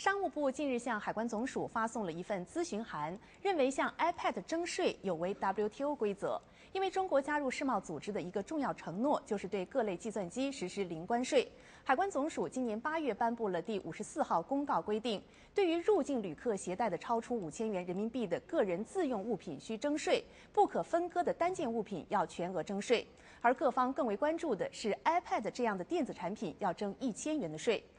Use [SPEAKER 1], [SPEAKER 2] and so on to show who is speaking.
[SPEAKER 1] 商务部近日向海关总署发送了一份咨询函认为向 ipad 征税有违 wto 规则。因为中国加入世贸组织的一个重要承诺就是对各类计算机实施零关税。海关总署今年八月颁布了第五十四号公告规定对于入境旅客携带的超出五千元人民币的个人自用物品需征税不可分割的单件物品要全额征税。而各方更为关注的是 ipad 这样的电子产品要征一千元的税。